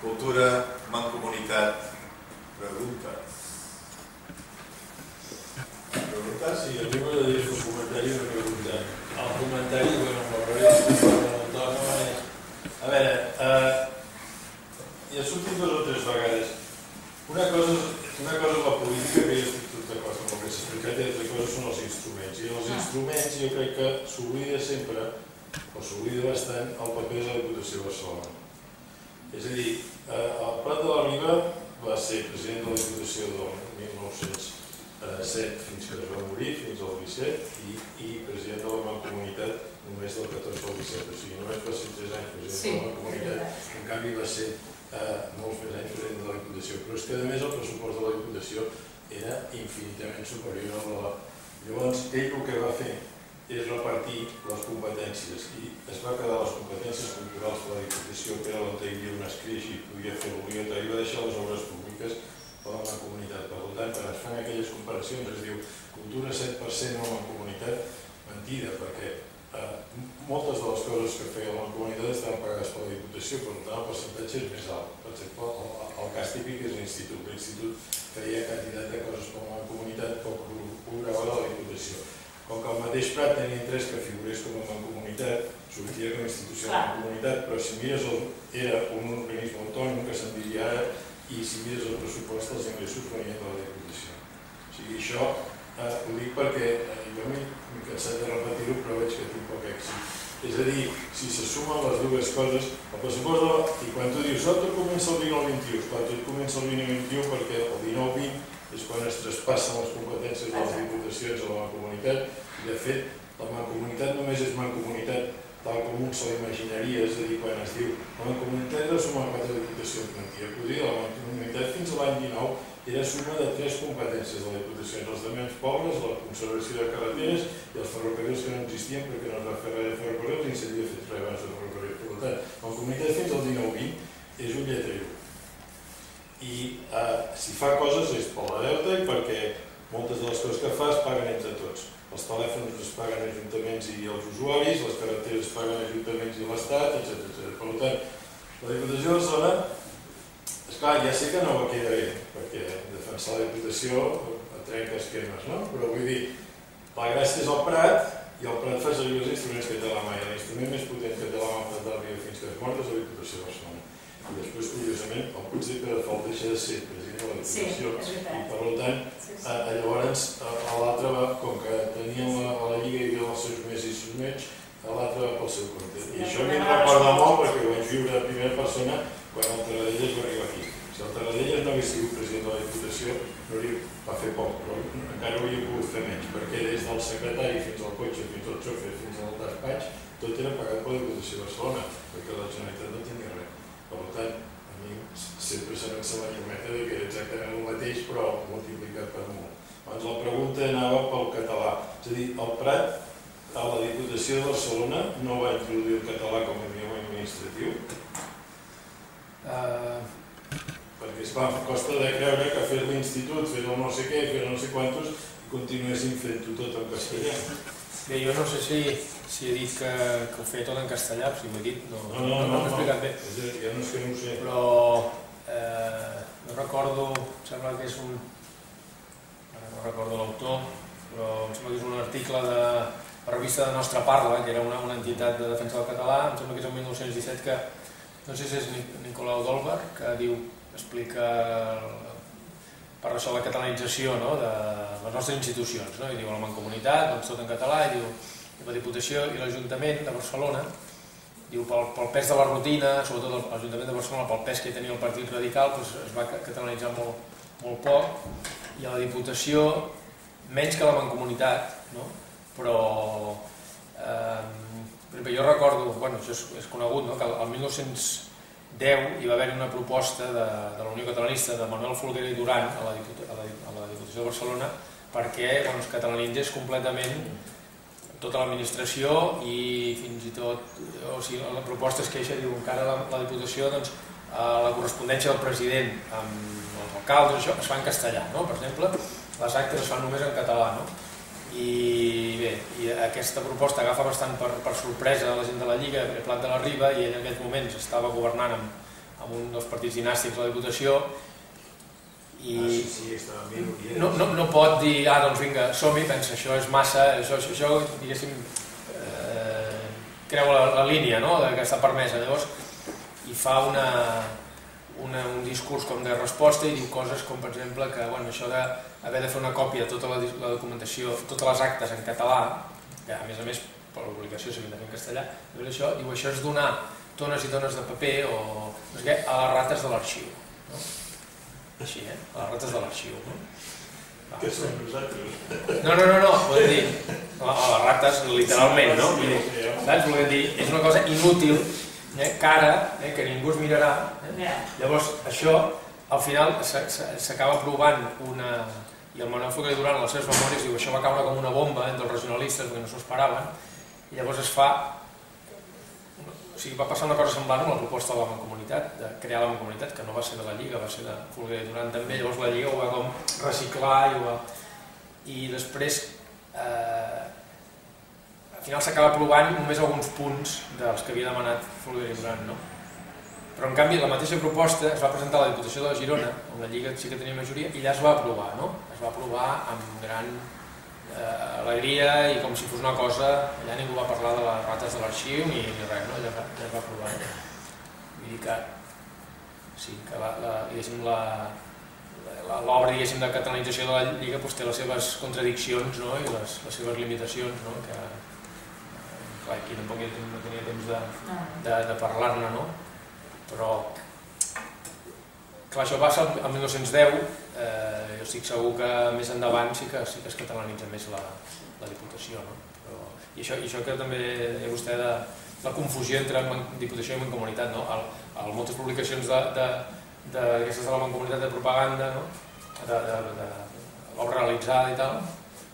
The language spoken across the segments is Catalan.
Cultura, mancomunitat, pregunta. Preguntar, sí, a mi m'agradaria fer un comentari i una pregunta. El comentari, bueno, m'agradaria A veure, eh, ja ha sortit dues o tres vegades. Una cosa, una cosa és la política, que jo estic tot d'acord amb el que s'ha explicat, i altra cosa són els instruments. I els instruments jo crec que s'oblida sempre, o s'oblida bastant, el paper de la Diputació de Barcelona. És a dir, eh, el Prat de la Riba va ser president de la Diputació del 1907 fins que es va morir, fins al 17, i, i president de la Mancomunitat només del 14 al 17, o sigui, només va ser 3 anys president sí, de la Mancomunitat, en canvi va ser eh, molts més anys president de la Diputació, però és que a més el pressupost de la Diputació era infinitament superior a la... Llavors, ell el que va fer és repartir les competències i es va quedar les competències culturals de la Diputació, que era on havia un escreix i podia fer l'obligatori, va deixar les obres públiques per a la comunitat. Per tant, quan es fan aquelles comparacions es diu cultura 7% a la comunitat, mentida, perquè eh, moltes de les coses que feia la comunitat estaven pagades per la Diputació, per tant el percentatge és més alt. Per exemple, el, cas típic és l'Institut. L'Institut feia quantitat de coses com a comunitat poc cobrava de la Diputació com que el mateix Prat tenia interès que figurés com a comunitat, sortia com a institució de la comunitat, però si mires el, era un organisme autònom que se'n diria ara, i si mires el pressupost els ingressos venien de la Diputació. O sigui, això eh, ho dic perquè eh, jo m'he cansat de repetir-ho, però veig que tinc poc èxit. És a dir, si se sumen les dues coses, el pressupost de la... I quan tu dius, oh, tot comença el 20 al 21, clar, tot comença el 20 al 21 perquè el 19-20 és quan es traspassen les competències de les diputacions a la comunitat i de fet la mancomunitat només és mancomunitat tal com un se l'imaginaria, és a dir, quan es diu la mancomunitat era suma de quatre diputacions, mentida, podria, la mancomunitat fins a l'any 19 era suma de tres competències de la diputació, els de menys pobres, la conservació de carreteres i els ferrocarrils que no existien perquè no es va fer res de ferrocarrils ni s'havia fet res abans de ferrocarrils. Per tant, la comunitat fins al 19-20 és un lletrero i eh, si fa coses és per la i perquè moltes de les coses que fa es paguen entre tots. Els telèfons es paguen ajuntaments i els usuaris, les carreteres es paguen ajuntaments i l'Estat, etc. Per tant, la Diputació de Barcelona, esclar, ja sé que no va quedar bé, perquè defensar la Diputació trenca esquemes, no? Però vull dir, la gràcia és el Prat, i el Prat fa servir els instruments que té la mà, i l'instrument més potent que té la mà per la fins que es mort és la Diputació de Barcelona i després, curiosament, el Puig de Pedrafol deixa de ser president de la Diputació sí, i per tant, sí, sí. A, llavors a l'altre va, com que tenien la, a la Lliga i havia els seus més i seus menys, l'altre va pel seu compte. I això m'hi recorda molt perquè ho vaig viure a primera persona quan el Tarradellas va arribar aquí. Si el Tarradellas no hagués sigut president de la Diputació, no hauria, va fer poc, però encara hauria pogut fer menys, perquè des del secretari fins al cotxe, fins al xofer, fins al despatx, tot era pagat per la Diputació de Barcelona, perquè la Generalitat no tenia res. Per tant, a mi sempre se m'ensenya llumeta que era exactament el mateix però multiplicat per molt. Doncs la pregunta anava pel català. És a dir, el Prat, a la Diputació de Barcelona, no va introduir el català com a idioma administratiu? Uh... Perquè es va, costa de creure que fer l'institut, fer el no sé què, fer no sé quantos, i continuessin fent-ho tot en castellà. Bé, jo no sé si, si he dit que, que ho feia tot en castellà, si m'ho he dit, no, no, no, no, no, no explicat bé. Ja no és que no ho sé. Però eh, no recordo, sembla que és un... Ara no recordo l'autor, però em sembla que és un article de la revista de Nostra Parla, que era una, una entitat de defensa del català, em sembla que és el 1917, que no sé si és Nicolau Dolber, que diu, explica per això la catalanització no, de les nostres institucions. No? I diu la Mancomunitat, doncs tot en català, i diu la Diputació i l'Ajuntament de Barcelona, diu pel, pel pes de la rutina, sobretot l'Ajuntament de Barcelona, pel pes que tenia el Partit Radical, doncs es va catalanitzar molt, molt poc, i a la Diputació menys que la Mancomunitat, no? però eh, jo recordo, bueno, això és, és conegut, no? que el 1900 10 hi va haver una proposta de, de la Unió Catalanista de Manuel Folguera i Duran a la, a la, a la Diputació de Barcelona perquè es catalanitzés completament tota l'administració i fins i tot o sigui, la proposta és que això diu encara la, la Diputació doncs, la correspondència del president amb els alcaldes això es fa en castellà no? per exemple les actes es fan només en català no? I bé, i aquesta proposta agafa bastant per, per sorpresa a la gent de la Lliga, el Plat de la Riba, i ell en aquests moments estava governant amb, amb un dels partits dinàstics de la Diputació i Ah, sí, sí, no, no, no pot dir, ah, doncs vinga, som-hi, pensa, això és massa, això, això, això diguéssim, eh, creu la, la línia no? de que està permesa. Llavors, i fa una, una, un discurs com de resposta i diu coses com, per exemple, que bueno, això d'haver de fer una còpia de tota la, la documentació, totes les actes en català, que a més a més per l'obligació s'havien de fer en castellà, diu això, diu això és donar tones i tones de paper o no sé què, a les rates de l'arxiu. No? Així, eh? A les rates de l'arxiu. No? Va. Que som nosaltres. No, no, no, no, vull dir, a a les rates literalment, no? Vull dir, saps? Vull dir, és una cosa inútil, eh, cara, eh, que ningú es mirarà. Eh? Llavors, això, al final, s'acaba provant una... I el Manuel Foguer durant les seves memòries diu això va caure com una bomba entre els regionalistes perquè no s'ho esperaven i llavors es fa o sigui, va passar una cosa semblant amb la proposta de la Mancomunitat, de crear la Mancomunitat, que no va ser de la Lliga, va ser de Folguer i Duran també, llavors la Lliga ho va com reciclar i, ho va... i després eh, final s'acaba aprovant només alguns punts dels que havia demanat Folguer i Duran, no? Però en canvi la mateixa proposta es va presentar a la Diputació de la Girona, on la Lliga sí que tenia majoria, i allà es va aprovar, no? Es va aprovar amb gran eh, alegria i com si fos una cosa, allà ningú va parlar de les rates de l'arxiu ni, ni res, no? allà, allà es va aprovar. Vull dir que, sí, que la, la, diguéssim, la, l'obra de catalanització de la Lliga doncs, té les seves contradiccions no? i les, les seves limitacions, no? que clar, aquí tampoc hi- no tenia temps de, No. de, de parlar-ne, no? Però, clar, això passa el 1910, eh, jo estic segur que més endavant sí que, sí que es catalanitza més la, la Diputació, no? Però, I això, i això que també deia vostè de la confusió entre Diputació i Mancomunitat, no? El, el, moltes publicacions de, de, d'aquestes de la Mancomunitat de propaganda, no? de, de, de, de l'obra realitzada i tal,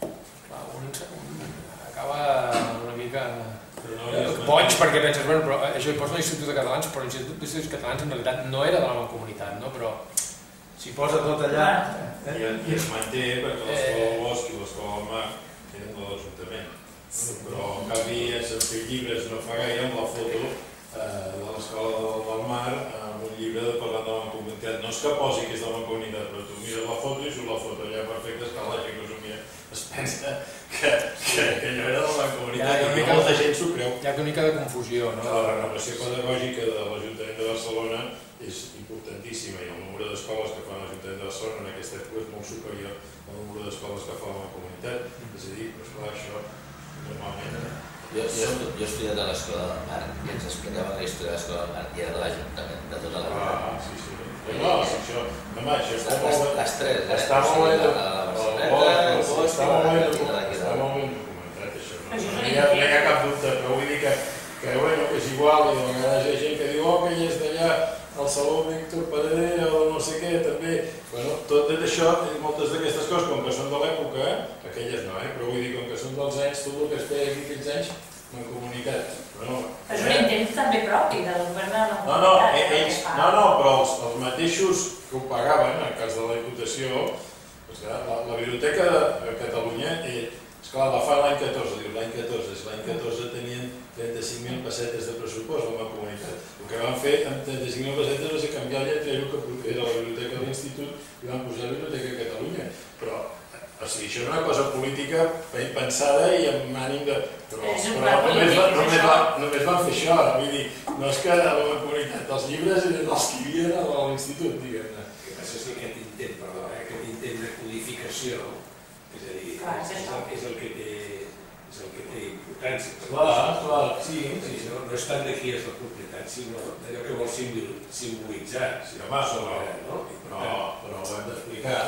clar, un, un acaba una mica boig perquè penses, bueno, però això hi posa l'Institut de Catalans, però l'Institut d'Estudis Catalans en realitat no era de la Mancomunitat, no? però s'hi posa tot allà... I, I es manté perquè l'escola Eh. del bosc i l'escola del mar eren de l'Ajuntament. Però en canvi fet llibres no fa gaire amb la foto eh, de l'escola del, mar un llibre de parlant de mancomunitat. No és que posi que és de mancomunitat, però tu mires la foto i surt la foto allà perfecta, és que la gent que us mira es pensa que, que, que allò era de mancomunitat Ja, i ja, que ja. molta gent s'ho creu. Hi ha una mica de confusió, no? La renovació pedagògica de l'Ajuntament de Barcelona és importantíssima i el número d'escoles que fa l'Ajuntament de Barcelona en aquesta època és molt superior al número d'escoles que fa la comunitat. És a dir, però esclar, això normalment... Jo, jo, jo he estudiat a l'Escola del Mar i ens explicaven la història de l'Escola del Mar i era de l'Ajuntament, de tota la vida. Ah, sí, sí. No, sí, això, home, això està molt bé. les tres, eh? Està O molt sigui, bé. la, bosc Està molt la documentat, molt això. No, no, hi ha, no hi ha cap dubte, però vull dir que, que bueno, que és igual, i a vegades hi ha gent que diu, oh, que ell és d'allà, al Saló Víctor Paradera o no sé què, també. Bueno, tot això, moltes d'aquestes coses, com que són de l'època, aquelles no, eh? però vull dir, com que són dels anys, tot el que es feia aquí aquells anys, m'han comunicat. Bueno, És un intent també propi del govern de la no, no, comunitat. eh, el ells, no, no, però els, els mateixos que ho pagaven, en el cas de la Diputació, doncs, la, la Biblioteca de Catalunya, eh, esclar, la fa l'any 14, diu l'any 14, si l'any 14 tenien 35.000 pessetes de pressupost a la comunitat. El que van fer amb 35.000 pessetes va ser canviar el lletrero que era la Biblioteca de l'Institut i van posar la Biblioteca de Catalunya. Però, o sigui, això era una cosa política ben pensada i amb ànim de... Però, És però només, va, és només, va, només van fer això, vull dir, no és que a la comunitat dels llibres eren els que hi havia a l'institut, diguem-ne. El que passa és que aquest intent, perdó, eh, aquest intent de codificació, és el, és el que té, és el que té importància. Clar, clar, sí, Sí, sí. no, no és tant de qui és la propietat, sinó d'allò que vol simbol, simbolitzar. Sí, home, però- no? Però, però ho hem d'explicar.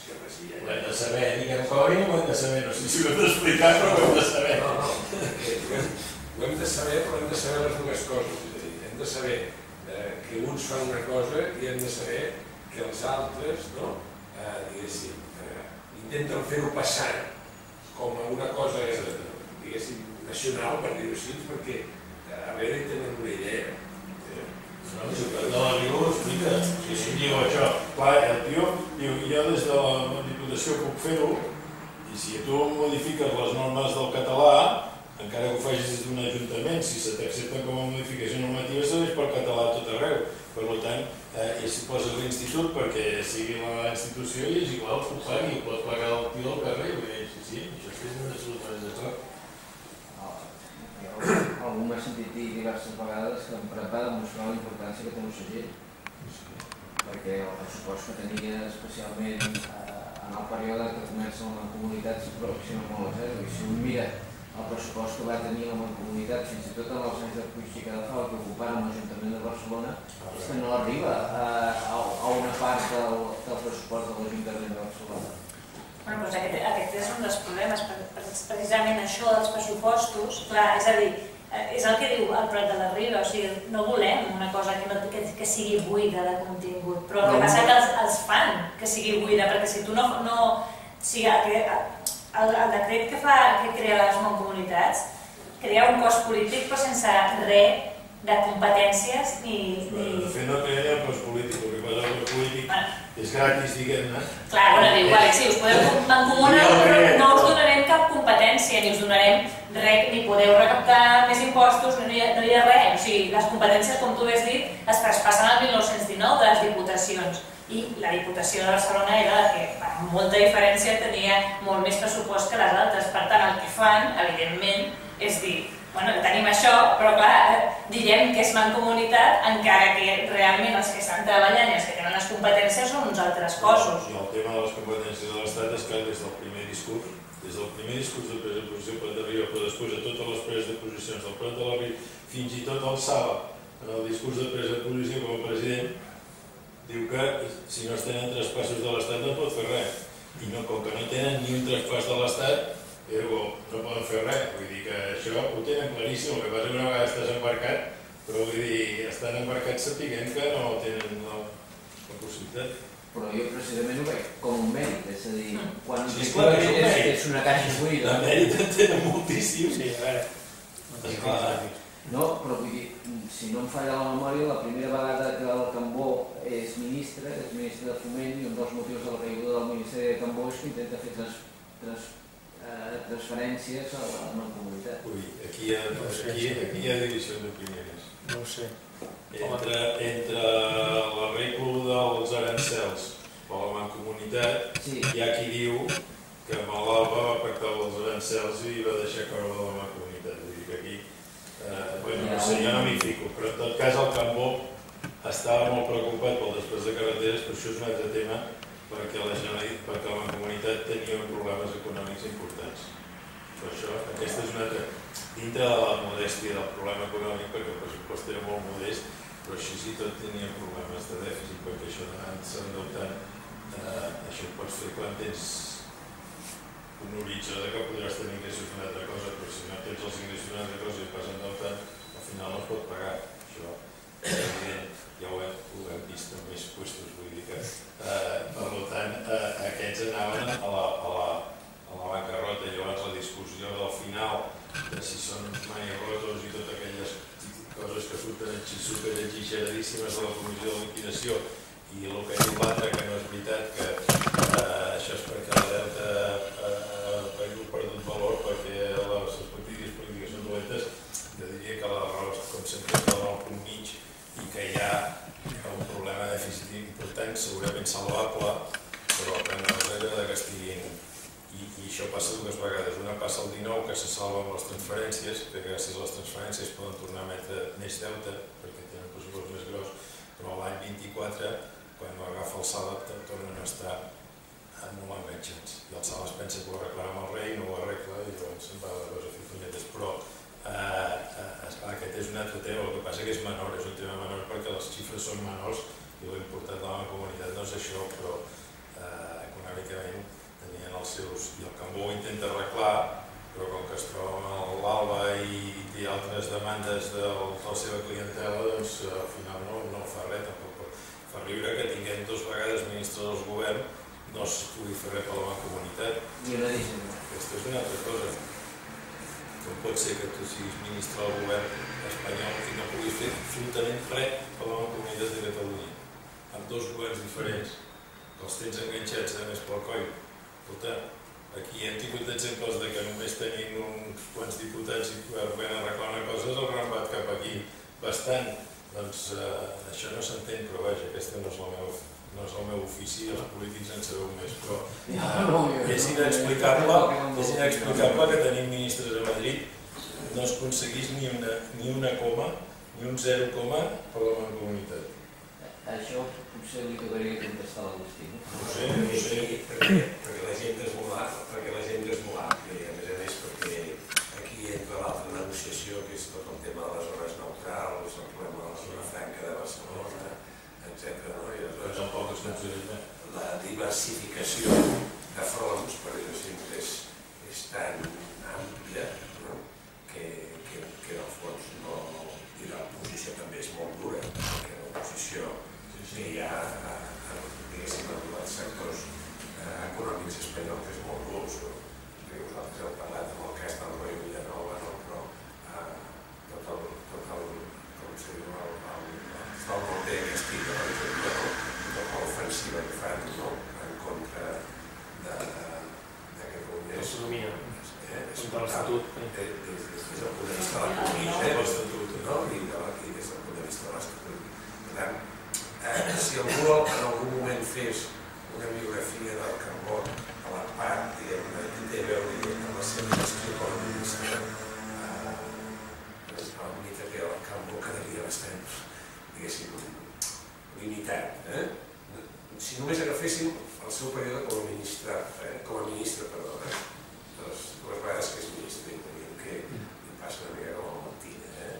sí, home, sí, Ho ja, hem de saber, diguem codi, ho hem de saber, no sé si ho hem d'explicar, però ho hem de saber. No, no, que ho hem, ho de saber, però hem de saber les dues coses. És a dir, hem de saber eh, que uns fan una cosa i hem de saber que els altres, no, eh, diguéssim, intenten fer-ho passar com a una cosa, diguéssim, nacional, per dir-ho així, perquè eh, a veure tenen una idea. No, si Lió ho explica. Sí, sí, diu això. Clar, el tio diu, jo des de la Diputació puc fer-ho, i si tu modifiques les normes del català, encara que ho facis des d'un ajuntament, si se t'accepta com a modificació normativa serveix per català a tot arreu. Per tant, eh, i si poses l'institut perquè sigui la institució i és igual que ho pagui, ho pot pagar el tio al carrer, sí, sí, això és una solució de tot. Algú m'ha sentit dir diverses vegades que l'empresa va demostrar la importància que té un segell, perquè el pressupost que tenia especialment eh, en el període que comença la comunitat s'aproxima molt a zero, i si un mira el pressupost que va tenir la Mancomunitat, fins i tot en els anys de Puig i Cadafal, que ocuparen l'Ajuntament de Barcelona, és que no arriba a, a, a una part del, del pressupost de l'Ajuntament de Barcelona. Bueno, doncs aquest, aquest és un dels problemes, precisament això dels pressupostos, clar, és a dir, eh, és el que diu el Prat de la Riba, o sigui, no volem una cosa que, no, que, que sigui buida de contingut, però el que passa que els, els fan que sigui buida, perquè si tu no... no o sigui, el, el, decret que, fa, que crea les mancomunitats crea un cos polític però sense res de competències ni... De ni... fet, no tenia el cos polític, el que passa el polític Bueno, és gratis, diguem-ne. Clar, bueno, vale, sí, us podeu mancomunar, però no us donarem cap competència, ni us donarem res, ni podeu recaptar més impostos, no hi ha, no hi ha res. O sigui, les competències, com tu has dit, es traspassen al 1919 de les diputacions. I la Diputació de Barcelona era la que, amb molta diferència, tenia molt més pressupost que les altres. Per tant, el que fan, evidentment, és dir, bueno, tenim això, però clar, direm que és mancomunitat, encara que realment els que estan treballant i els que tenen les competències són uns altres cossos. I el tema de les competències de l'Estat és que des del primer discurs, des del primer discurs de presa de posició Prat de Riba, però després de totes les preses de posicions del Prat de Riba, fins i tot el Sala, en el discurs de presa de posició com a president, diu que si no es tenen traspassos de l'Estat no pot fer res. I no, com que no tenen ni un traspàs de l'Estat, ergo, no poden fer res. Vull dir que això ho tenen claríssim, el que passa és que una vegada estàs embarcat, però vull dir, estan embarcats sapiguent que no tenen la, la possibilitat. Però jo precisament ho veig com un mèrit, és a dir, quan Sí, esclar que és un és, mèrit. és una caixa buida, De mèrit en tenen moltíssim. Sí, a veure. No, però vull dir, si no em falla la memòria, la primera vegada que el Cambó és ministre, és ministre de Foment, i un dels motius de la caiguda del Ministeri de Cambó és que intenta fer trans, trans, eh, transferències a la mancomunitat. Ui, aquí hi ha, aquí, aquí hi ha divisió d'opinions. No ho sé. Entre, entre l'arreglo dels arancels o la mancomunitat, Sí, hi ha qui diu que Malalba va pactar els arancels i va deixar caure de la mancomunitat. Vull dir que aquí, eh, bueno, no sé, jo no m'hi fico, però en tot cas el Cambó estava molt preocupat pel després de carreteres, però això és un altre tema, perquè la, Generalitat, perquè la mancomunitat tenia problemes econòmics importants. Per això, aquesta és una altra... Dintre de la modèstia del problema econòmic, perquè el pressupost era molt modest, però així sí tot tenia problemes de dèficit, perquè això d'anar-se eh, això ho pots fer quan tens un horitzó de que podràs tenir ingressos d'una altra cosa, però si no tens els ingressos d'una altra cosa i vas endeutant, al final no es pot pagar. Això ja ho hem, ho hem vist en més puestos, vull dir que, eh, per tant, eh, aquests anaven a la, a la, a la bancarrota i llavors la discussió del final de si són mani rotos i totes aquelles coses que surten en exageradíssimes de la comissió de liquidació i el que diu l'altre que no és veritat que eh, això és perquè el deute eh, ha perdut valor perquè les perspectives polítiques són dolentes jo diria que la raó com sempre està al punt mig i que hi ha un problema de dèficit important segurament salvable però que allò de que estiguin i, i això passa dues vegades. Una passa el 19, que se salva amb les transferències, que gràcies a les transferències poden tornar a emetre més deute, perquè tenen pressupost més gros, però l'any 24, quan agafa el Sala, tornen a estar molt enganxats. I el es pensa que ho arreglarà amb el rei, no ho arregla, i llavors se'n va de cosa a fer punyetes. Però, eh, eh, aquest és un altre tema, el que passa que és menor, és un tema menor perquè les xifres són menors i l'important de la comunitat no és això, però eh, econòmicament tenien els seus... i el Cambó ho intenta arreglar, però com que es troba amb l'Alba i té altres demandes del, de la seva clientela, doncs al final no, no fa res tampoc. Fa riure que tinguem dues vegades ministre del govern no es pugui fer res per la comunitat. i una disciplina. Aquesta és una altra cosa. Com pot ser que tu siguis ministre del govern espanyol i no puguis fer absolutament res per la comunitat de Catalunya? Amb dos governs diferents, que els tens enganxats a més pel coll. Escolta, aquí hem tingut exemples de que només tenint uns quants diputats i a arreglar una cosa és el rambat cap aquí bastant. Doncs eh, això no s'entén, però vaja, aquesta no és, la meva, no és el meu ofici, els polítics en sabeu més, però eh, és inexplicable, és inexplicable que tenim ministres a Madrid no es aconseguís ni una, ni una coma, ni un zero coma per la mancomunitat. Això potser li tocaria contestar l'Agustí. no? Sé, perquè, la gent és molt àmplia, i a més a més perquè aquí entra l'altra negociació, que és tot el tema de les zones neutrals, el problema de la zona franca de Barcelona, etc. No? I Però aleshores, tampoc es considera. la diversificació de fronts, per dir-ho així, és, és tan àmplia no? que, que, que en el fons no... I la posició també és molt dura, perquè l'oposició que hi ha, a, a, diguéssim, en els sectors eh, econòmics espanyols és molt dolç. No? I vosaltres heu parlat amb el cas del Roi Villanova, no? però eh, tot el, tot el, com se diu, el, el, el, el Monte Castilla, per exemple, no? tota l'ofensiva que fan no? en contra de, de Catalunya és, L'autonomia, eh, és contra l'Estatut. des, des, des, des del punt de vista de l'economia, Eh, eh? l'Estatut. no? I, de, la- i des del punt de vista de l'Estatut. Per tant, eh, si algú en algun moment fes una biografia del Cambó a la part, diguem-ne, que té a veure diguem, amb la seva gestió com a ministre, eh, doncs, el mite que el Cambó quedaria bastant, diguéssim, limitat. Eh? Si només agaféssim el seu període com a ministre, eh? com a ministre, perdó, eh? de les dues vegades que és ministre, i tenim que li passa una mica com a Montina, eh?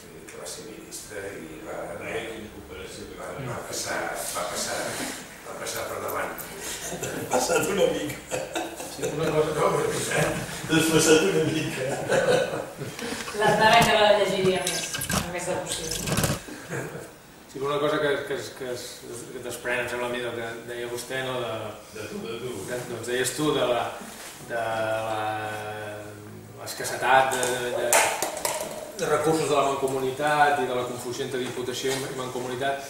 Vull dir que va ser ministre i va, Mira quina cooperació que va, fa. va, passar, va, passar, va passar per davant. Passat una mica. Sí, una cosa, No, però és veritat. Desfassat una mica. L'Aznar encara la llegiria més, amb més devoció. sí, una cosa que, que, es- que, es, que es desprèn, em sembla a mi, del que deia vostè, no, de, De tu, de tu. de, doncs deies tu, de la, de la l'escassetat de, de, de recursos de la mancomunitat i de la confusió entre diputació i mancomunitat,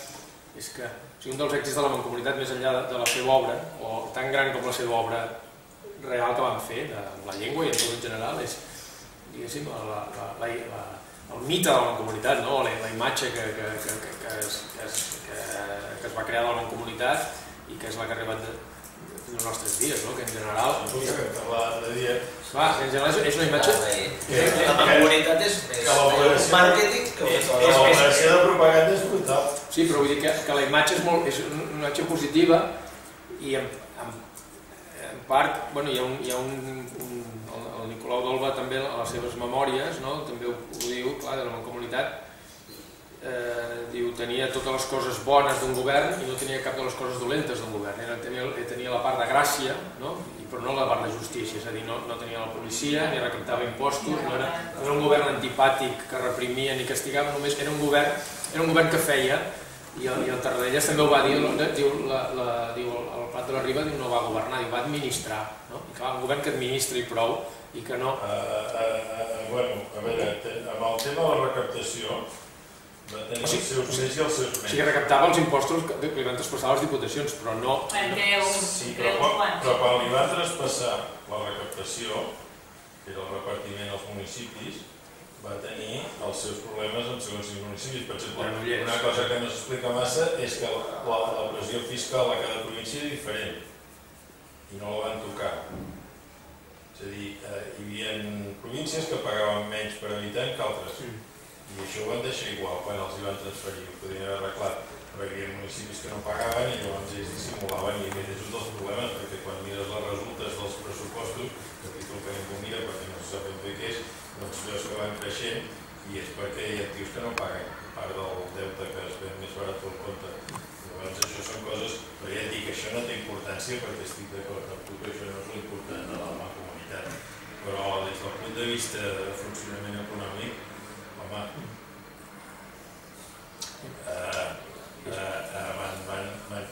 és que o sigui, un dels èxits de la mancomunitat, més enllà de, de la seva obra, o tan gran com la seva obra real que van fer, de, la llengua i en tot en general, és, diguéssim, la, la, la, la, el mite de la mancomunitat, no? la, la imatge que, que, que, que, que, es, que, es, que, que es va crear de la mancomunitat i que és la que ha arribat de, fins als nostres dies, no? que en general... Va, en general és, una imatge... que, La mancomunitat és més un màrqueting que és, una és, cosa. l'operació de propaganda és brutal. Sí, però vull dir que, que la imatge és, molt, és una imatge positiva i en, en, en part, bueno, hi ha un, hi ha un, un el, el Nicolau d'Olba també a les seves memòries, no? també ho, ho diu, clar, de la mancomunitat, eh, diu, tenia totes les coses bones d'un govern i no tenia cap de les coses dolentes d'un govern. Era, tenia, tenia la part de gràcia, no? Però no la part de justícia, és a dir, no, no tenia la policia, ni recaptava impostos, no era, no era un govern antipàtic que reprimia ni castigava, només era un govern, era un govern que feia, i el, i el Tarradellas també ho va dir, diu, la, la, diu el, Prat de la Riba diu, no va governar, diu, va administrar. No? I clar, un govern que administra i prou, i que no... Uh, uh, uh, bueno, a veure, amb el tema de la recaptació O sigui, els seus més i els seus O sigui, recaptava els impostos que que li van traspassar a les diputacions, però no... En creu, Sí, creu però, quan, però quan li van traspassar la recaptació, que era el repartiment als municipis, va tenir els seus problemes en segons quins municipis. Per exemple, una cosa que no s'explica massa és que la, la pressió fiscal a cada província era diferent i no la van tocar. És a dir, eh, hi havia províncies que pagaven menys per habitant que altres. I això ho van deixar igual quan els hi van transferir, ho podien haver arreglat. Però hi havia municipis que no pagaven i llavors ells dissimulaven i aquest és un dels problemes, perquè quan mires les resultes dels pressupostos, capítol que ningú mira perquè no se sap ben bé què és, doncs veus que van creixent i és perquè hi ha actius que no paguen, part del deute que es ven més barat pel compte. Llavors això són coses, però ja et dic, això no té importància perquè estic d'acord amb tu que això no és l'important a la comunitat. Però des del punt de vista de funcionament econòmic, home, eh, eh, eh, van,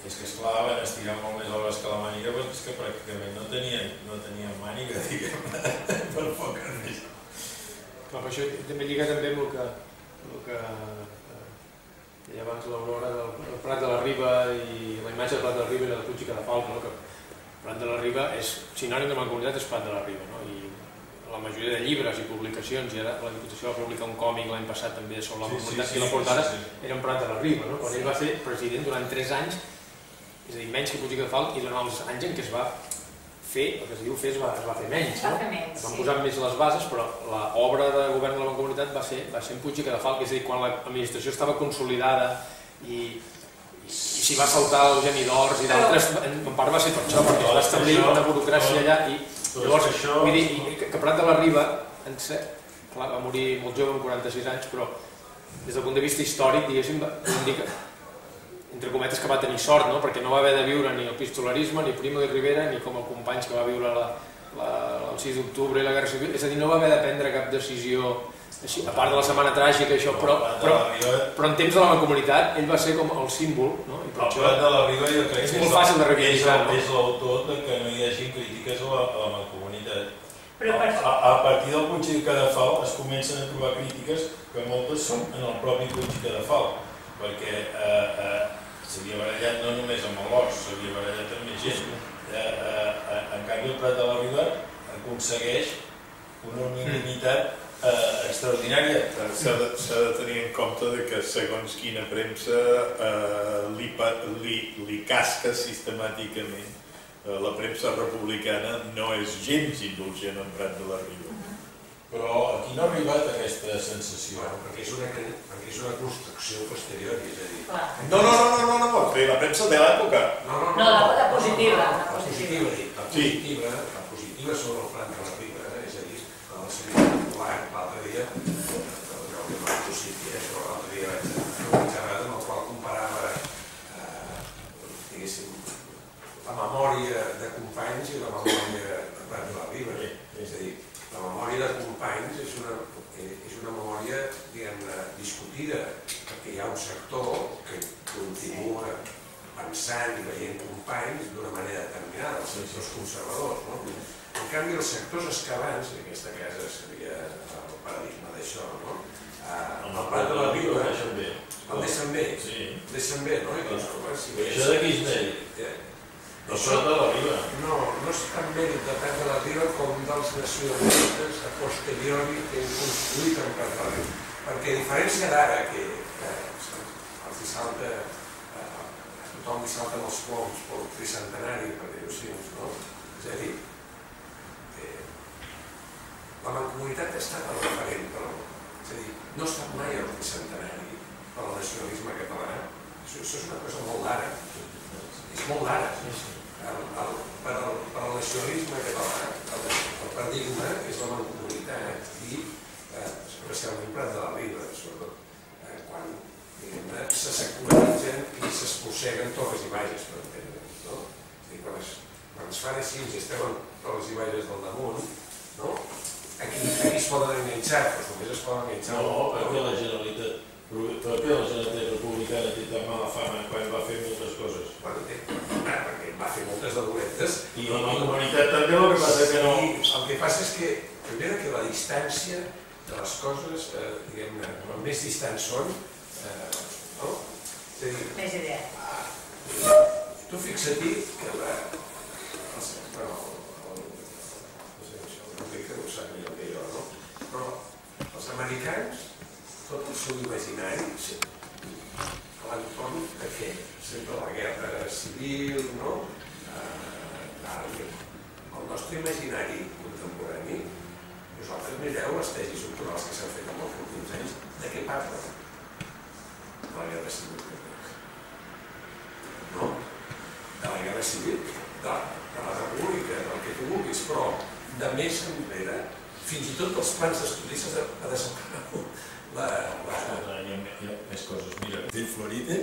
és que esclar, van estirar molt més braç que la màniga, però és que pràcticament no tenien, no tenien màniga, diguem per poc més. Clar, però això també lliga també amb el que, el que eh, deia abans l'Aurora del, del Prat de la Riba i la imatge del Prat de la Riba i la de Puig i Cadafalco, no? que Prat de la Riba és sinònim de mancomunitat és Prat de la Riba, no? i la majoria de llibres i publicacions, i ara la Diputació va publicar un còmic l'any passat també sobre la Sí, sí, comunitat sí, i la sí, portada sí, sí. era en Prat de la Riba, no? quan ell va ser president durant 3 anys, és a dir, menys que Puig i Cadafalc, i durant els anys en què es va fer, el que es diu fer, es va, es va fer menys. Va No? fer menys, Es van sí. posar més les bases, però l'obra de govern de la Mancomunitat va ser, va ser en Puig i Cadafalc, és a dir, quan l'administració estava consolidada i, i s'hi va saltar el Geni d'Ors i d'altres, en, en part va ser per això, perquè es va establir una burocràcia allà i llavors, això- vull dir, i que, Prat de la Riba, en ser, clar, va morir molt jove, amb 46 anys, però des del punt de vista històric, diguéssim, que, entre cometes, que va tenir sort, no? perquè no va haver de viure ni el pistolarisme, ni Primo de Rivera, ni com el companys que va viure la, la, el 6 d'octubre i la Guerra Civil, és a dir, no va haver de prendre cap decisió així, a part de la setmana tràgica, això, però, però, però en temps de la comunitat ell va ser com el símbol, no? I per això, de la Riba jo crec És molt fàcil de reivindicar, no? és l'autor de que no hi hagi crítiques a la, a la. Però per... A, a partir del Puig i Cadafal es comencen a trobar crítiques que moltes són en el propi Puig i Cadafal, perquè eh, eh, s'havia barallat no només amb l'os, s'havia barallat amb més gent. Eh, eh, eh, en canvi, el Prat de la Riba aconsegueix una unanimitat eh, extraordinària. S'ha de, de tenir en compte de que segons quina premsa eh, li, li, li casca sistemàticament la premsa republicana no és gens indulgent en Prat de la Riba. Però aquí no ha arribat aquesta sensació. Bueno, perquè és una, perquè és una construcció posterior, és a dir... Clar. No, no, no, no, no, no, no. la premsa de l'època. No, no, No, la- la positiva, No, la la positiva. la Sí. positiva, la positiva sobre el Prat de la Riba, eh? és a dir, la Sobirà Popular, l'altre dia, jo que m'ha posat eh, però l'altre dia vaig fer un xerrada en el qual comparava, eh, diguéssim, la memòria de companys i la memòria de la Riba. És a dir, la memòria de companys és una, és una memòria, discutida, perquè hi ha un sector que continua pensant i veient companys d'una manera determinada, els sectors conservadors. No? En canvi, els sectors escavants, en aquesta casa seria el paradigma d'això, no? Eh, el Prat de la Riba el deixen bé, Sí. el deixen bé, no? I dius, home, si I això de qui és mèrit? El Prat de la Riba. no, no és tan mèrit de Prat de la Riba com dels nacionalistes a posteriori que han construït en Riba. Perquè a diferència d'ara, que eh, els hi salta, eh, a tothom li salten els ploms pel tricentenari, per dir-ho així, no? És a dir, eh, la mancomunitat ha estat el referent, però, és a dir, no ha estat mai el tricentenari per al nacionalisme català. Això, això és una cosa molt d'ara, és molt d'ara el, el, per, al, per al nacionalisme català, el, el paradigma és la mancomunitat i eh, especialment Prat de la Riba, sobretot eh, quan se secularitzen i s'esposseguen torres i baixes, per entendre'ns, no? És dir, quan es, quan es fan així i es treuen torres i baixes del damunt, no? Aquí, aquí es poden enganxar, però només es poden enganxar No, perquè la Generalitat, perquè la Generalitat Republicana té tan mala fama quan va fer moltes coses. Bueno, té, ah, perquè va fer moltes de dolentes I la mancomunitat també, el que passa que no... El que passa és que, primera, que la distància de les coses, eh, diguem-ne, quan més distants són, eh, no? És a dir, Més idea. tu fixa-t'hi que la... Els, bueno, el, no sé, això, el Enrique ho sap millor que jo, no? Però els americans, tot el seu imaginari, l'entorn de què? Sempre la guerra civil, no? Ara, el nostre imaginari contemporani, vosaltres mireu les tesis doctorals que s'han fet en els últims anys, de què parlen? De la guerra civil. No? De la guerra civil, de, de la república, del que tu vulguis, però de més enrere, fins i tot dels plans d'estudis s'ha de, ha desencadenat la, la, Hi ha, hi ha més coses. Mira, Florite,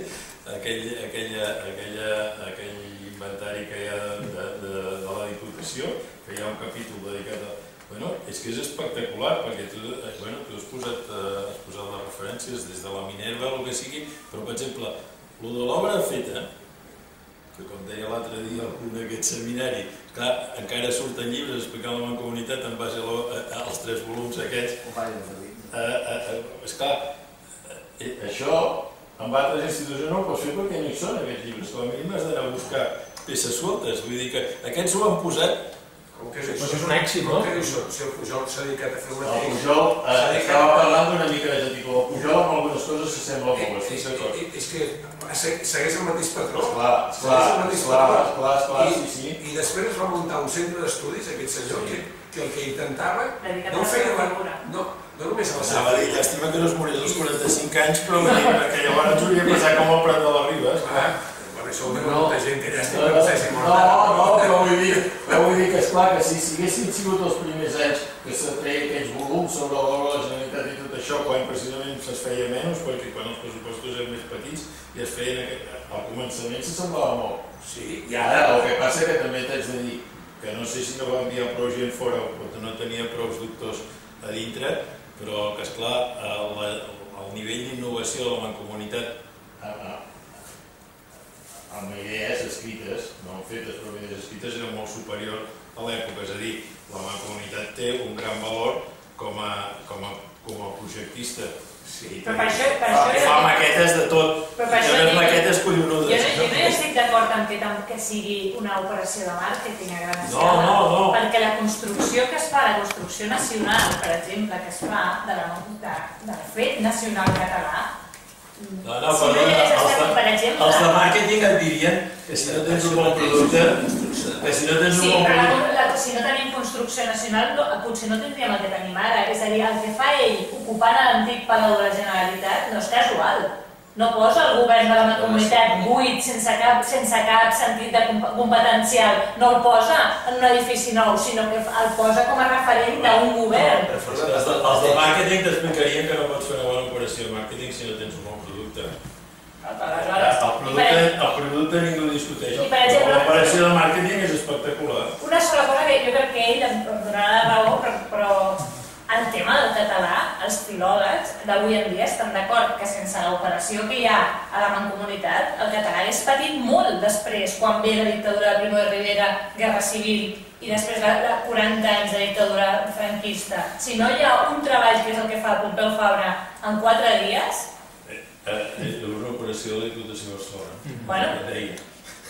aquell, aquella, aquella, aquell inventari que hi ha de Diputació, que hi ha un capítol dedicat a... Bueno, és que és espectacular, perquè tu, eh, bueno, tu has posat, eh, has posat les referències des de la Minerva, el que sigui, però, per exemple, el de l'obra feta, que com deia l'altre dia algun d'aquest seminari, clar, encara surten llibres explicant la mancomunitat en base a a, als tres volums aquests, eh, eh, eh, esclar, eh, això amb altres institucions no ho pots fer perquè no hi són aquests llibres, com a mínim has d'anar a buscar peces sueltes, vull dir que aquests ho han posat Com que és Pues això? és un èxit, no? Com que és això? Si el Pujol s'ha dedicat a fer el El mateix... Pujol eh, estava parlant d'una mica de tipus. El Pujol amb algunes coses s'assembla Eh, molt, estic d'acord. eh, És que se- segueix el mateix patró. Esclar, esclar, el esclar, esclar, esclar, I, sí, sí. I després es va muntar un centre d'estudis, aquest senyor, Sí. que, que el que intentava no feia la, no, no només a la Anava a dir, seva llàstima que no es morís als 45 anys, però perquè llavors hauria passat com el Prat de la Riba. Ah, ho diu No. molta gent, que llàstima No, que no s'hagi no, mort. no, però vull dir, però vull dir que esclar que si, si haguessin sigut els primers anys que se feia aquells volums sobre la de la Generalitat i tot això, quan precisament es feia menys, perquè quan els pressupostos eren més petits i es feien aquest, al començament s'assemblava molt. Sí, I ara el que passa que també t'haig de dir que no sé si no va enviar prou gent fora o que no tenia prou doctors a dintre, però que esclar el, el nivell d'innovació de la mancomunitat a- amb idees escrites, no fetes però idees escrites, era molt superior a l'època, és a dir, la mancomunitat té un gran valor com a, com a, com a projectista. Sí, Però per això, per fa, això fa maquetes de tot, Però per això maquetes Jo collonudes. no, jo no estic d'acord amb que, que sigui una operació de màrqueting a gran No, escala, no, no. perquè la construcció que es fa, la construcció nacional, per exemple, que es fa de la, de, del fet nacional català, No, no, si no perdona, hi hagués els de- per exemple... Els de màrqueting et dirien que si no tens un bon producte, que si no tens un Sí, bon però producte... la, si no tenim construcció nacional, no, potser no tindríem el que tenim ara. És a dir, el que fa ell ocupant l'antic Palau de la Generalitat no és casual. No posa el govern de la mancomunitat buit, sense cap, sense cap sentit de comp competencial. No el posa en un edifici nou, sinó que el posa com a referent d'un govern. Els de, els de, els de màrqueting t'explicarien que no pots fer una bona operació de màrqueting si no tens un bon producte. Aleshores, El producte, el producte ningú discuteix. I, per exemple- L'operació de màrqueting és espectacular. Una sola cosa que jo crec que ell em donarà la raó, però, però el tema del català, els filòlegs d'avui en dia estan d'acord que sense l'operació que hi ha a la mancomunitat, el català hagués patit molt després, quan ve la dictadura de Primo de Rivera, Guerra Civil, i després de, de 40 anys de dictadura franquista. Si no hi ha un treball, que és el que fa Pompeu Fabra, en 4 dies, Eh, eh, una operació de la Diputació de Barcelona. Bueno. Et deia.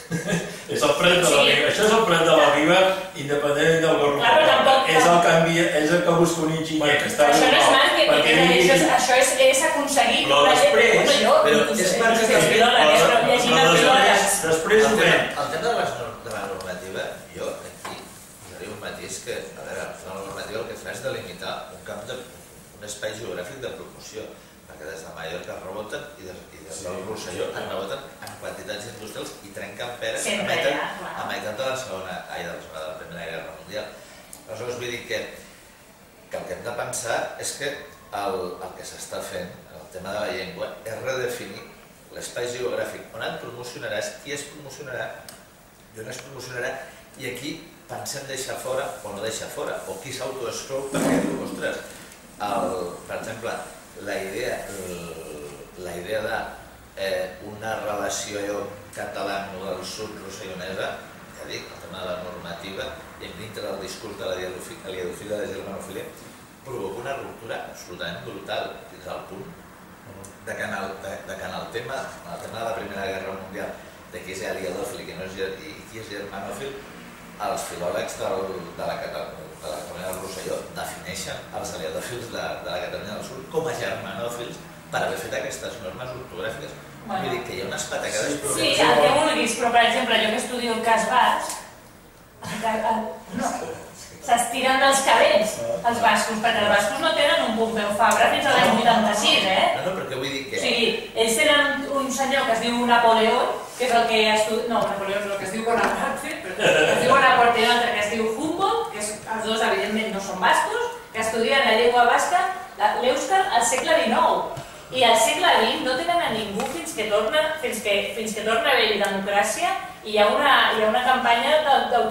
és el Prat de la Sí. Riba. Això és el Prat de la Riba, independent del gorro. Clar, però tampoc- és el canvi, és el que busca un enginyer que està això no és màrqueting, perquè digui- això, és, això és, és aconseguir... Però una- després- Bueno, jo, però inclús- és màrqueting. els filòlegs, però Però després, després ho tema, el tema de, les, nor- de la normativa, jo aquí posaria un matís que, a veure, la normativa el que fa és delimitar un camp de, un espai geogràfic de promoció, perquè des de Mallorca reboten i des, i des del Rosselló en reboten en quantitats industrials i trenquen peres a meitat, a meitat de la segona, ai, de la, segona, de la Primera Guerra Mundial. Aleshores vull dir que, que el que hem de pensar és que el, el que s'està fent, el tema de la llengua, és redefinir l'espai geogràfic on et promocionaràs, qui es promocionarà i on es promocionarà i aquí pensem deixar fora o no deixar fora, o qui s'autoexclou perquè ostres, el, per exemple, la idea, el- la idea de eh, una relació catalano del sud rossellonesa, ja dic, el tema de la normativa i dintre del discurs de la diadofi- la diadofilia de germanofilia, provoca una ruptura absolutament brutal fins al punt de que en el, de, de que en el tema, en el tema de la Primera Guerra Mundial, de qui és aliadòfil i qui, no és, i qui és germanòfil, els filòlegs del, de la Cata- de la Catalunya del Rosselló defineixen els aliadòfils de, de la Catalunya com a germanòfils per haver fet aquestes normes ortogràfiques. Bueno. Vull dir que hi ha unes patacades Sí, Sí, el que vulguis, però per exemple, jo que estudio el cas basc, el ca- el- no, s'estiren dels cabells els bascos, perquè els bascos no tenen un Pompeu Fabra fins a l'any 86, eh? No, no, perquè vull dir O que... sigui, ells tenen un senyor que es diu Napoleó, que és el que estudia... No, Napoleó és el que es diu Bonaparte, es diu Bonaparte i l'altre que es diu Humboldt, que és, els dos evidentment no són bascos, que estudien la llengua basca, l'èuscar, al segle XIX. I al segle XX no tenen a ningú fins que torna, fins que, fins que torna a haver-hi democràcia i hi ha una, hi ha una campanya de, de,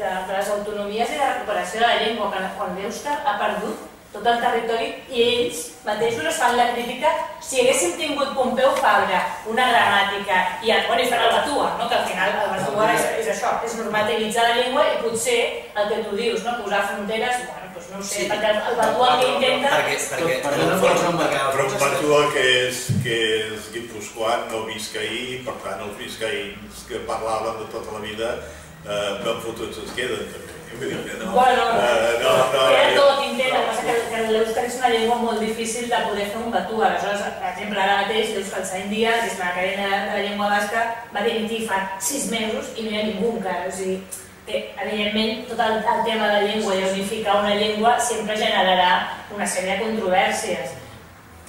de les autonomies i de recuperació de la llengua, que quan l'èuscar ha perdut tot el territori i ells mateixos es fan la crítica si haguéssim tingut Pompeu Fabra, una gramàtica i, el, bueno, i fer el Batua, no? que al final el Batua és, és això, és normativitzar la llengua i potser el que tu dius, no? posar fronteres, bueno, no ho sé, Sí. perquè el, Batua que intenta... Perquè, perquè, no perquè Però un es- Batua que és, que és guipuscoà, no viscaí, per tant els viscaïns que parlaven de tota la vida eh, ben fotuts es queden també. vull dir que no. Bueno, Eh, no, no, Era eh, tot intent, el que passa que, que és una llengua molt difícil de poder fer un batú. Aleshores, per exemple, ara mateix l'Euskal Zain Díaz, que és l'Acadèmia de, de la Llengua Basca, va dimitir fa sis mesos i no hi ha ningú encara. O sigui, que, evidentment, tot el, el tema de llengua i unificar una llengua sempre generarà una sèrie de controvèrsies.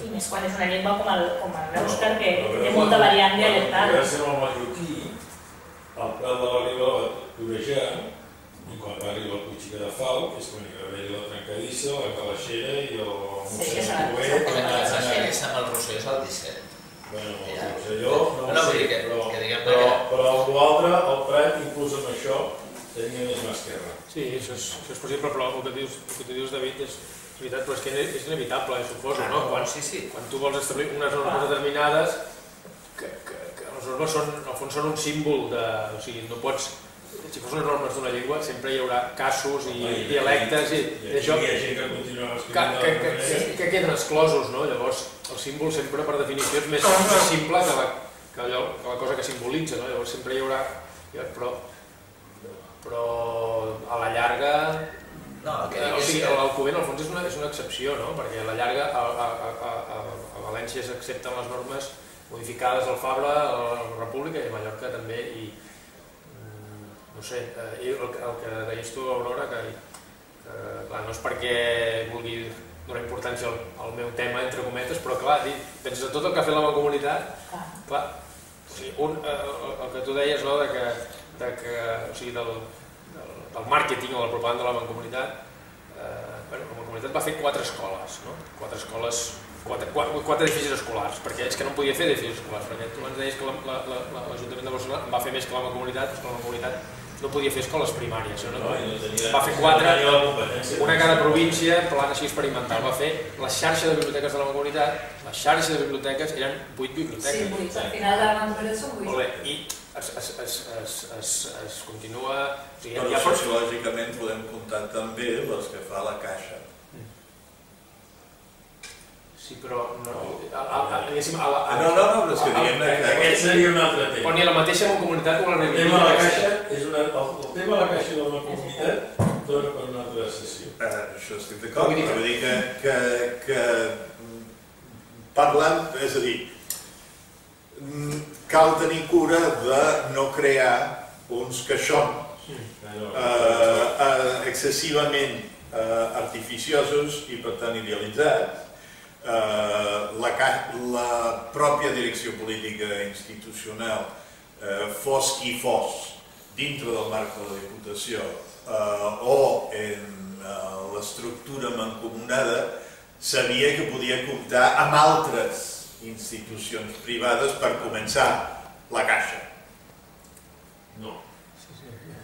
I més quan és una llengua com el- com el l'èuscar, que té molta variant dialectal. Gràcies al mallorquí, el prat de la riba va torejar, i quan va arribar el Puig de Fau, que és quan hi va haver la trencadissa, la calaixera i el Sí, que mossèn s'ha- Coet, la a anar- Sànchez amb el Rosselló és el 17. Bueno, doncs allò no, No, ho sé, dir que- però, que diguem però, que- però l'altre, el Prat, inclús amb això, tenia més mà esquerra. Sí, això és, això és possible, però el que dius, el que tu dius, David, és, és veritat, però és que és inevitable, eh, suposo, no? Quan, sí, sí. quan tu vols establir unes normes determinades, que, que, que les normes són, al fons són un símbol de... O sigui, no pots... Si fos unes normes d'una llengua, sempre hi haurà casos i dialectes i, I i això hi ha gent que continua que, escrivint que, que, que, que queden exclosos, no? Llavors, el símbol sempre, per definició, és més, més simple que la, que, allò, que la cosa que simbolitza, no? Llavors sempre hi haurà... Però, però a la llarga No, el que Eh, o sigui, que... el, el Covent al fons és una, és una excepció, no? perquè a la llarga a, a, a, a, a València s'accepten les normes modificades al Fabra, a la República i a Mallorca també, i mm, no sé, eh, i el, el que deies tu, Aurora, que, que clar, no és perquè vulgui donar importància al, al meu tema, entre cometes, però clar, dir, penses en tot el que ha fet la comunitat, Clar. clar, o sigui, un, eh, el, el que tu deies, no?, de que, de que o sigui, del, del, del màrqueting o la propaganda de la mancomunitat, eh, bueno, la mancomunitat va fer quatre escoles, no? quatre escoles, quatre, quatre, quatre edificis escolars, perquè és que no en podia fer edificis escolars, perquè tu ens deies que l'Ajuntament la, la, la, de Barcelona en va fer més que la mancomunitat, però la mancomunitat no podia fer escoles primàries, no? No, i no tenia, va fer quatre, no una a cada província, plan així experimental, va fer la xarxa de biblioteques de la mancomunitat, la xarxa de biblioteques eren vuit biblioteques. Sí, vuit. Al final de la mancomunitat són Molt vuit. bé, i es, es, es, es, es, es continua... O sigui, Però força... sociològicament podem comptar també les que fa la caixa. Sí, però no, a, a, a, diguéssim, a, la, a, No, no, no, però és que diguem que- Aquest seria un altre Però tema. ni a la mateixa mancomunitat o la El tema de la caixa és una, el, el tema de la caixa de la comunitat dona per una altra sessió. Eh, això estic d'acord, però vull dir que, que, que parlant, és a dir, mm, cal tenir cura de no crear uns caixons eh, eh, excessivament eh, artificiosos i per tant idealitzats. Eh, la, la pròpia direcció política institucional, eh, fos qui fos, dintre del marc de la Diputació eh, o en eh, l'estructura mancomunada, sabia que podia comptar amb altres institucions privades per començar la caixa. no,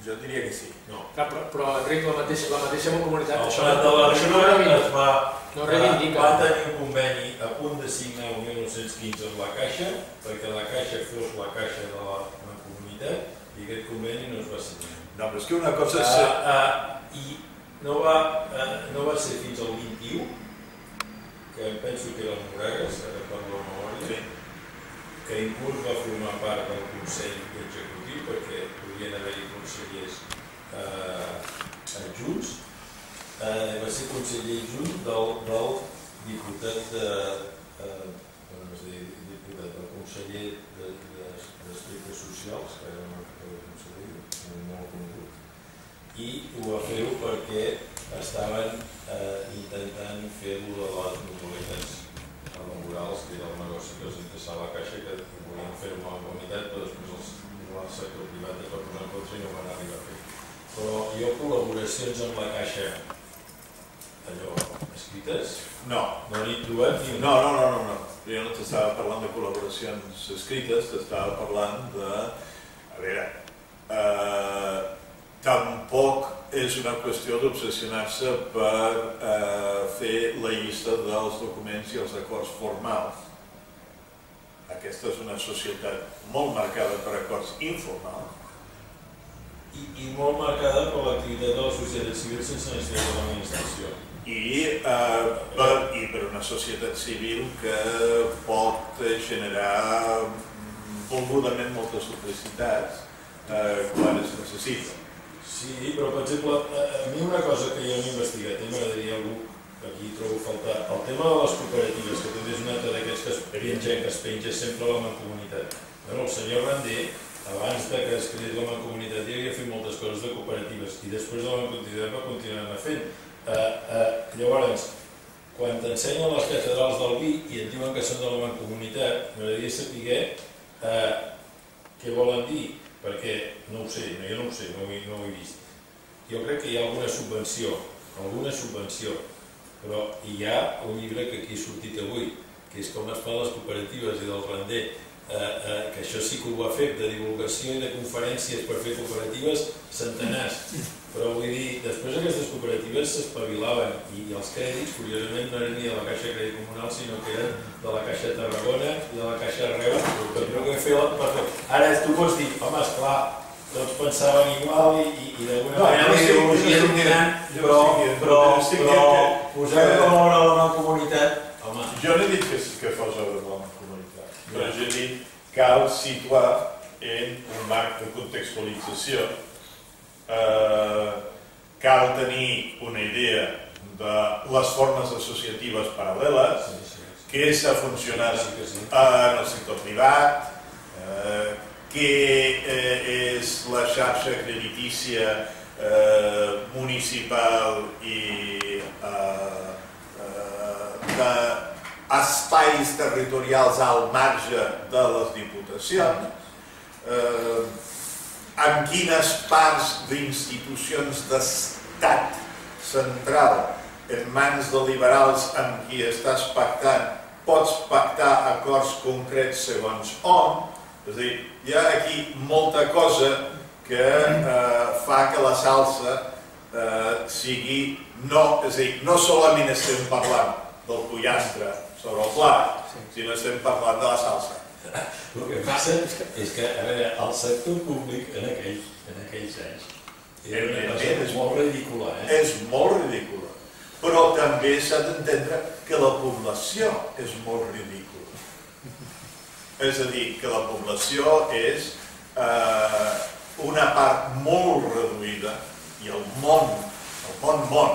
Jo diria que sí. no. Clar, però, però Enric, la mateixa, la mateixa mancomunitat, El això, la això no es va, No reivindica. va tenir un conveni a punt de signar el 1915 amb la Caixa perquè la Caixa fos la Caixa de la mancomunitat i aquest conveni no es va signar. No, però és que una cosa. Uh, uh, I no va, uh, no va ser fins al 21, que penso que era el Moragas, ara parlo de memòria, Sí. que inclús va formar part del Consell Executiu perquè podien haver-hi consellers eh, adjunts. Eh, va ser conseller adjunt del, del diputat de, eh, com es diu, diputat, del conseller de- de- d'aspectes socials, que era un altre conseller molt conegut, i ho va fer-ho perquè estaven eh, intentant fer-ho de les mutualitats laborals, que era el negoci que els interessava a la Caixa, que volien fer-ho amb la comunitat, però després els, el sector privat es va posar en contra i no van arribar a fer. Però jo col·laboracions amb la Caixa, allò, escrites, No, no n'he trobat ni no, no, no, no, no. Jo no t'estava parlant de col·laboracions escrites, t'estava parlant de... A veure, eh, tampoc és una qüestió d'obsessionar-se per eh, fer la llista dels documents i els acords formals. Aquesta és una societat molt marcada per acords informals. i, i molt marcada per l'activitat de la societat civil sense necessitat de l'administració. i, eh, per, i per una societat civil que pot generar volgudament moltes duplicitats eh, quan es necessita. Sí, però per exemple, a, mi una cosa que jo he investigat i m'agradaria algú que aquí trobo faltar, el tema de les cooperatives, que també és un altre d'aquests que es penja, que es penja sempre a la mancomunitat. Bueno, el senyor Randé, abans de que es creés la mancomunitat, ja havia fet moltes coses de cooperatives i després de la mancomunitat va continuar fent. Uh, uh, llavors, quan t'ensenyen les catedrals del vi i et diuen que són de la mancomunitat, m'agradaria saber uh, què volen dir, perquè no ho sé, no, jo no ho sé, no ho, he, no ho he vist. Jo crec que hi ha alguna subvenció, alguna subvenció, però hi ha un llibre que aquí ha sortit avui, que és com es fan les cooperatives i del Render, eh, eh, que això sí que ho ha fet, de divulgació i de conferències per fer cooperatives, centenars. Però vull dir, després aquestes cooperatives s'espavilaven i, i els crèdits, curiosament, no eren ni de la Caixa Crèdit Comunal, sinó que eren de la Caixa Tarragona i de la Caixa Reus, crec que fer. Ara tu pots dir, home, esclar, tots pensaven igual i, i, i d'alguna No, manera la estic- dominant, dient- però, però, però, dient que- posar que- a l'hora de la comunitat, home, Jo no he dit que, que fos obra de la mancomunitat, però jo he dit cal situar en un marc de contextualització. Eh, cal tenir una idea de les formes associatives paral·leles, què s'ha funcionat Sí que sí. en el sector privat, eh, què eh, és la xarxa creditícia eh, municipal i eh, eh, d'espais territorials al marge de les diputacions, eh, en quines parts d'institucions d'estat central en mans de liberals amb qui estàs pactant pots pactar acords concrets segons on, és a dir, hi ha aquí molta cosa que eh, fa que la salsa eh, sigui no, és a dir, no solament estem parlant del pollastre sobre el plat, sinó estem parlant de la salsa. El que passa és que, a veure, el sector públic en aquells, en aquells anys era una cosa molt ridícula, eh? És molt ridícula, però també s'ha d'entendre que la població és molt ridícula. És a dir, que la població és eh, una part molt reduïda i el món, el món món,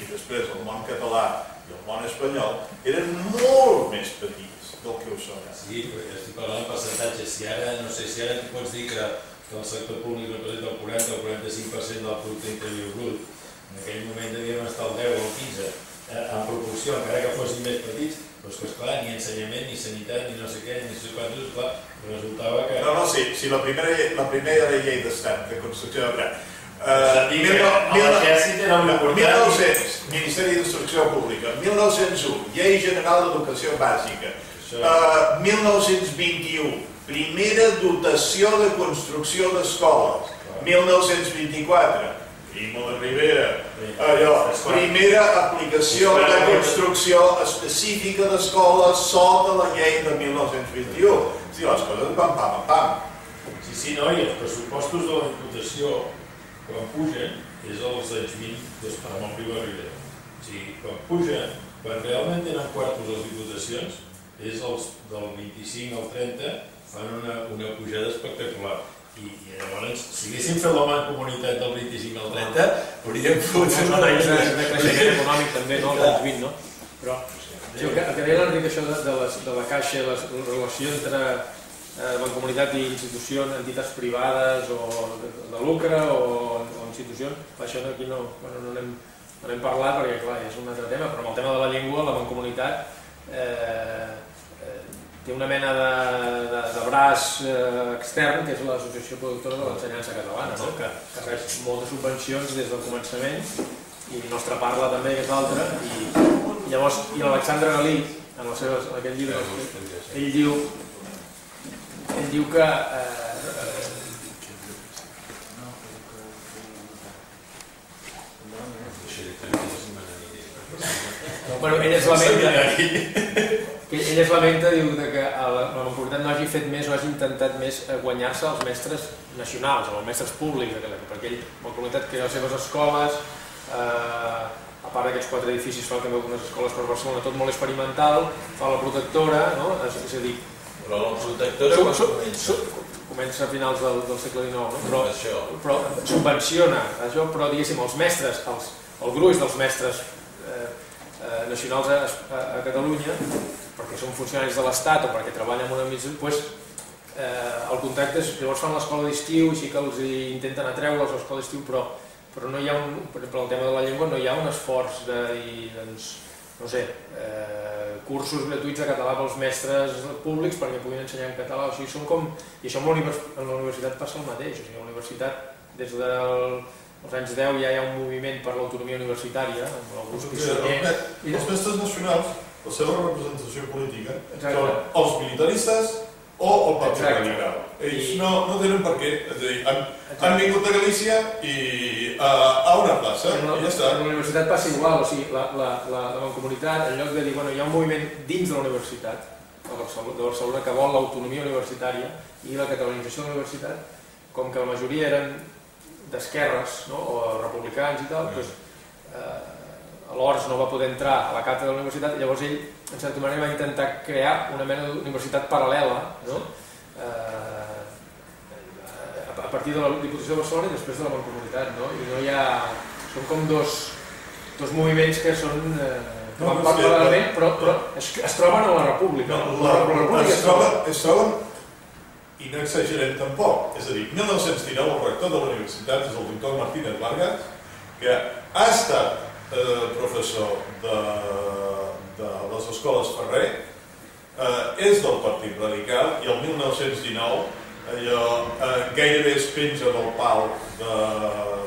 i després el món català i el món espanyol eren molt més petits del que ho són. Sí, perquè estic parlant de percentatges. Si ara, no sé, si ara tu pots dir que, que el sector públic representa el 40 o el 45% del producte interior brut, en aquell moment devíem estar al 10 o al 15, eh, en proporció, encara que fossin més petits, doncs que esclar, ni ensenyament, ni sanitat, ni no sé què, ni sé quantos, esclar, resultava que... No, no, sí, sí la, primera, la primera llei d'estat de construcció de Prat. Eh, mil nou- l'exèrcit era molt important. 1900, Ministeri d'Instrucció Pública. 1901, Llei General d'Educació Bàsica. Això, Eh, 1921, primera dotació de construcció d'escoles. 1924, Primo de Rivera. Allò, primera aplicació de construcció específica d'escoles sota la llei de 1921. Sí, les coses van pam, pam, pam. sí, sí, no, i els pressupostos de la Diputació, quan pugen, és els anys 20 des per amb el Primo de Rivera. O sigui, quan pugen, quan realment tenen quartos les diputacions, és els del 25 al 30, fan una, una pujada espectacular. I, i llavors, si haguéssim fet la mancomunitat del 25 al 30, hauríem pogut fer Són una creixement econòmic també, no? Anys 20, no? Però sí, el, que, el que deia l'Enric això de, de, les, de la caixa, la relació entre eh, mancomunitat i institucions, entitats privades o de, de lucre o, o institucions, això aquí no, bueno, no n'hem no n'hem parlat perquè clar, és un altre tema, però amb el tema de la llengua, la mancomunitat eh, té una mena de, de, de braç eh, extern, que és l'Associació Productora de l'Ensenyança Catalana, no? que, que rep moltes subvencions des del començament i Nostra Parla també, que és l'altra, i, i llavors, i l'Alexandre Galí, en, les seves, en aquest llibre, ell diu, ell diu que eh, bueno, ell es lamenta, ell es lamenta, diu, de que la, no hagi fet més o hagi intentat més eh, guanyar-se els mestres nacionals, o els mestres públics, aquella, perquè ell, la mancomunitat crea les seves escoles, eh, a part d'aquests quatre edificis fa també algunes escoles per Barcelona, tot molt experimental, fa la protectora, no? és, és a dir, però la protectora Su- quan su- comença? su- comença a finals del, del segle XIX, no? però, Això. però subvenciona això, però diguéssim, els mestres, els, el gruix dels mestres eh, eh, nacionals a, a, a Catalunya, perquè són funcionaris de l'Estat o perquè treballen en una administració, pues, eh, el contacte és, llavors fan l'escola d'estiu, així que els intenten atreure'ls a l'escola d'estiu, però, però no hi ha un, per exemple, el tema de la llengua no hi ha un esforç de, i, doncs, no sé, eh, cursos gratuïts de català pels mestres públics perquè puguin ensenyar en català, o sigui, són com... I això amb la univers en la universitat passa el mateix, o sigui, a la universitat des dels anys 10 ja hi ha un moviment per l'autonomia universitària, amb l'August Pissoner, i Els mestres nacionals, la seva representació política, Exacte. són els militaristes o el partit Exacte. radical. Ells I- no, no tenen per què, és a dir, han, han vingut a Galícia i a, a una plaça, En la, i ja està. en la universitat passa igual, o sigui, la, la, la, la mancomunitat, en lloc de dir, bueno, hi ha un moviment dins de la universitat, de Barcelona, de Barcelona que vol l'autonomia universitària i la catalanització de la universitat, com que la majoria eren d'esquerres no? o republicans i tal, doncs, eh, l'Ors no va poder entrar a la càtedra de la universitat i llavors ell, en certa manera, va intentar crear una mena d'universitat paral·lela, no? eh, a- partir de la Diputació de Barcelona i després de la Mancomunitat, no? I no hi ha... Són com dos, dos moviments que són... Eh, que No, van és que- paral·lelament, però, però es, es troben a la República. No, la, la, República es, troben, es troben, i no exagerem tampoc, és a dir, 1919 el rector de la universitat és el doctor Martínez Vargas, que ha estat eh, professor de, de les escoles Ferrer, eh, és del Partit Radical i el 1919 allò, eh, gairebé es penja del pal de,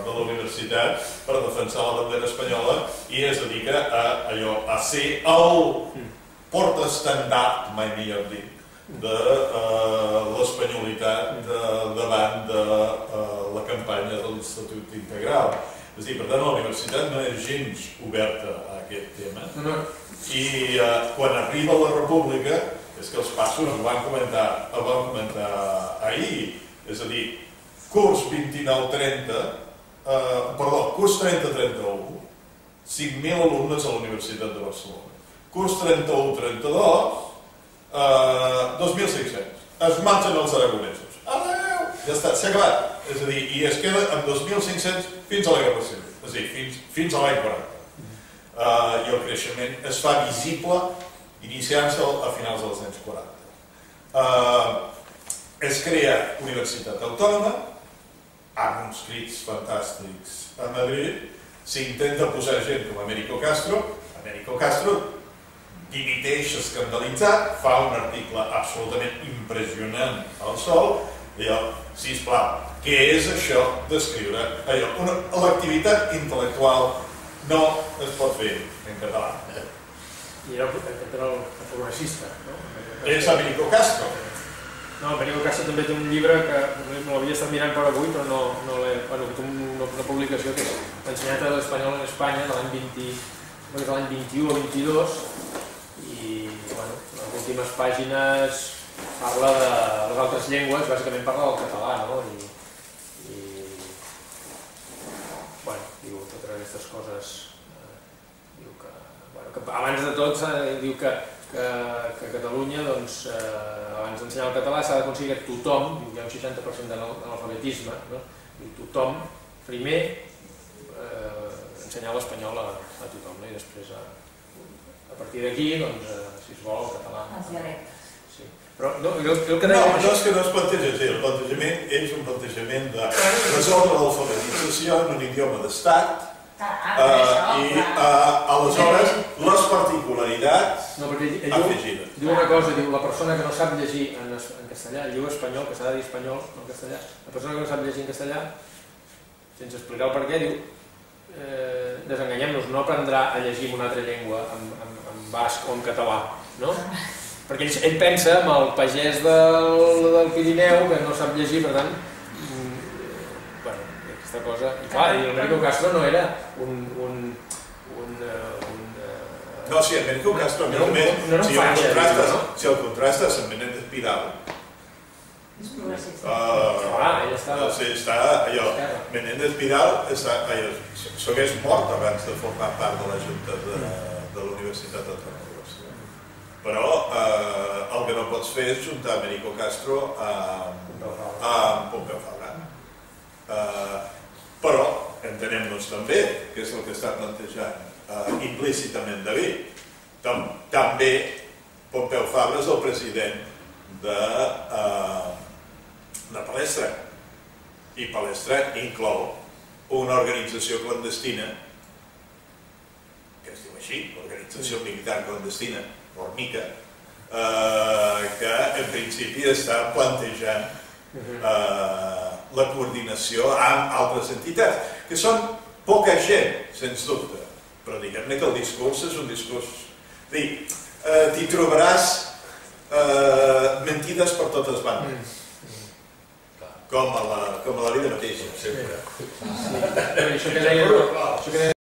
de la universitat per defensar la bandera espanyola i es dedica a, allò, a ser el portaestandard, mai millor dit, de eh, l'espanyolitat de, davant de eh, la campanya de l'Institut Integral. És a dir, per tant, la universitat no és gens oberta a aquest tema. No, no, I eh, quan arriba la república, és que els passos ho van comentar, ho van comentar ahir, és a dir, curs 29-30, eh, perdó, curs 30-31, 5.000 alumnes a la Universitat de Barcelona. Curs 31-32, eh, 2.500. Es marxen els aragonesos. Adéu! Ja està, s'ha acabat. És a dir, i es queda amb 2.500 fins a Civil. És a dir, fins, fins a l'any 40 uh, i el creixement es fa visible iniciant-se a finals dels anys 40. Uh, es crea Universitat Autònoma, amb uns crits fantàstics a Madrid, s'intenta posar gent com Américo Castro, Américo Castro dimiteix escandalitzat, fa un article absolutament impressionant al sol, allò, sisplau, què és això d'escriure allò? L'activitat intel·lectual no es pot fer en català. i era, era el, el progressista. No? És Américo Castro. No, el Perico Castro també té un llibre que no l'havia estat mirant per avui, però no, no l'he... Bueno, té una, una publicació que és ensenyat a l'espanyol en Espanya de l'any 20, crec que és de l'any 21 o 22 i, bueno, les últimes pàgines parla de les altres llengües, bàsicament parla del català, no? I, i bueno, diu totes aquestes coses eh, diu que, bueno, que abans de tot eh, diu que, que, que Catalunya doncs, eh, abans d'ensenyar el català s'ha d'aconseguir que tothom, diu, hi ha un 60% d'analfabetisme, no? diu, tothom primer eh, ensenyar l'espanyol a, a tothom no? i després a, a partir d'aquí doncs, eh, si es vol el català dialectes. Però no, jo, jo que No, deia no és que no es planteja així, el plantejament és un plantejament de resoldre l'alfabetització en un idioma d'estat Ah, eh, això, i clar. eh, aleshores les particularitats no, perquè ell, afegides. diu una cosa, diu la persona que no sap llegir en, es- en castellà, ell diu espanyol, que s'ha de dir espanyol, no en castellà, la persona que no sap llegir en castellà, sense explicar el per què, diu, eh, desenganyem-nos, no aprendrà a llegir en una altra llengua, en, en, en basc o en català, no? Perquè ell, ell pensa en el pagès del, del Pirineu que no sap llegir, per tant, mm, bueno, aquesta cosa... I clar, i el Mérico Castro no era un... un, un, eh, un eh, No, sí, Américo Castro, No, no, no un si el fatxa, contrastes, no? si el contrastes amb Menéndez Pidal, uh, Clar, ell estava- sí, està allò. Menéndez Pidal està, allò, s'hagués mort abans de formar part de la Junta de, de la Universitat Autònoma de Barcelona. Però eh, el que no pots fer és juntar Américo Castro amb, amb Pompeu Fabra. Eh, però entenem-nos també, que és el que està plantejant eh, implícitament David, tam també Pompeu Fabra és el president de, eh, de Palestra i Palestra inclou una organització clandestina que es diu així, Organització Militar Clandestina, Formica, eh, que en principi està plantejant eh, la coordinació amb altres entitats, que són poca gent, sens dubte, però diguem-ne que el discurs és un discurs... És dir, eh, t'hi trobaràs eh, mentides per totes bandes, com a la, com a la vida mateixa. Sí. Deia, això que deia